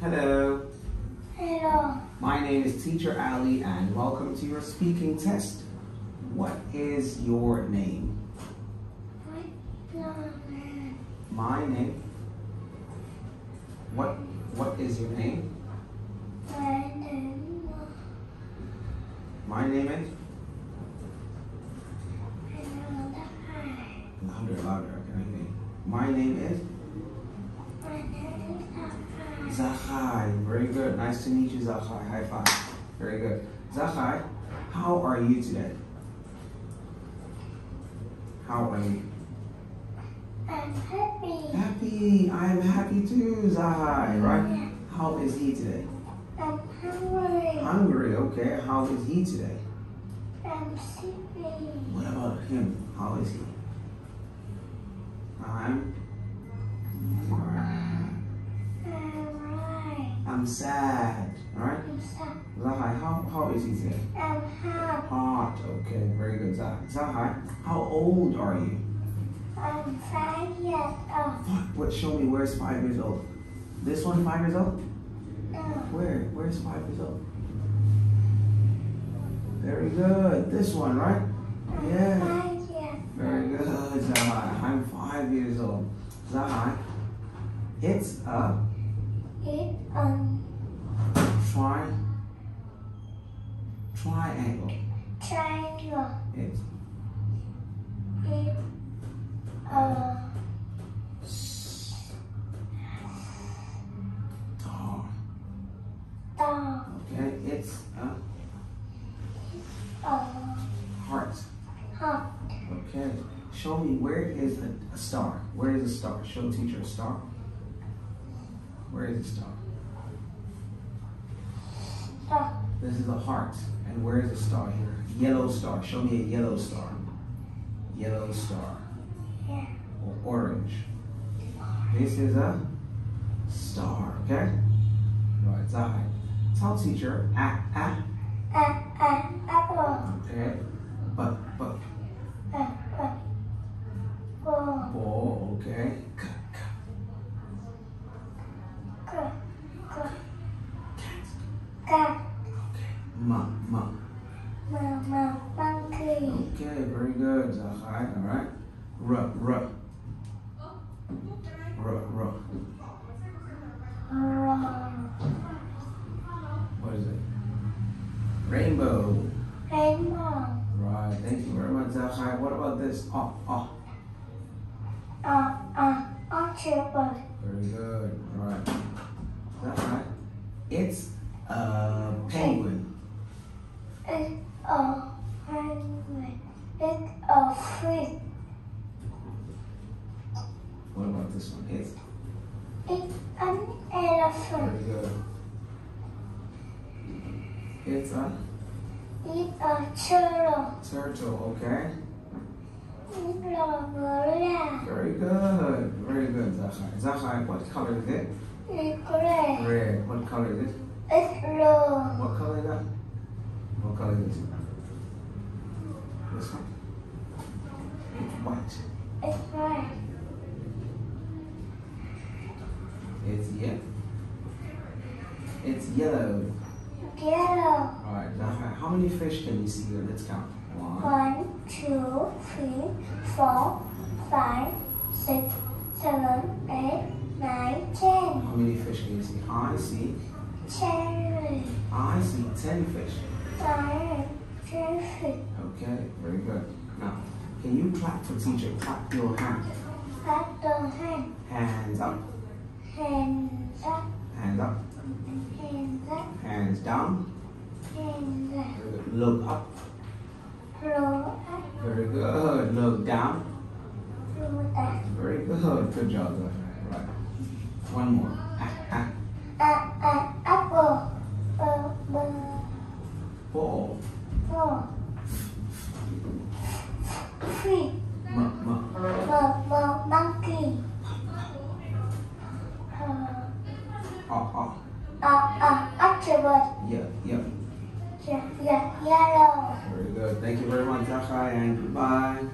Hello. Hello. My name is Teacher Ali and welcome to your speaking test. What is your name? What's your name? My name. What what is your name? My name My name is louder, louder. I can hear you. My name is My name is Gia Khải. Very good. Nice to meet you, Gia Khải. High five. Very good. Gia Khải, how are you today? How are you? I'm happy. Happy. I'm happy too, Gia Khải. Right? How is he today? I'm hungry. Hungry. Okay. How is he today? I'm sleepy. What about him? How is he? I'm I'm sad. All right. I'm sad. Gia Khải, how, how is he today? Uh, I'm happy. Hot. Okay, very good. Zah- Gia Khải, how old are you? I'm five years old. What? Show me. Where's five years old? This one, five years old? No. Where? Where's five years old? Very good. This one, right? I'm Yeah. five years Very good, Gia Khải. I'm five years old. Gia Khải, it's a It's um tri triangle. triangle. It's It's a star. dog. Okay, it's a uh, heart. hot Okay, show me where is a, a star? Where is a star? Show teacher a star. Where is a star? This is a heart. And where is the star here? Yellow star. Show me a yellow star. Yellow star. Yeah. Or orange. This is a star, okay? Right, Gia Khải. Tell teacher, Okay, very good, Gia Khải, all right? R, r. R, r. Wrong. What is it? Rainbow. Rainbow. Right, thank you very much, Gia Khải. What about this? Oh, oh. A a octopus. Very good. All right. Gia Khải. It's a penguin. It's a penguin. It's a fish. What about this one? It's It's an elephant. very good. It's a It's a turtle. turtle, okay? It's a gorilla. Very good. Very good, Gia Khải. Zahai, what color is it? It's gray. Red. What color is it? It's blue. What color is that? What color is this? This one. It's white. It's white. It's yellow. It's yellow. Yellow. Alright, Gia Khải, how many fish can you see here? Let's count. One, two, three, four, five, six, seven, eight, nine, ten. How many fish can you see? I see. Cherry. I see ten fish. Five, ten fish. Okay, very good. Now, can you clap for teacher? Clap your hand. Clap your hand. Hands up, Hands up. hands up, Hands up. hands down. Hands. Look up. Roll up. Very good. Look down. Down. Very good. Good job. Right. One more. Ah, ah. A, a, apple. A, b, Ball. four. Three. M, m. M, m, monkey. Uh, Ah, ah. a, a, octopus. Yeah, yeah. Yeah, yeah, yellow. Very good. Thank you very much, Zahra, and goodbye.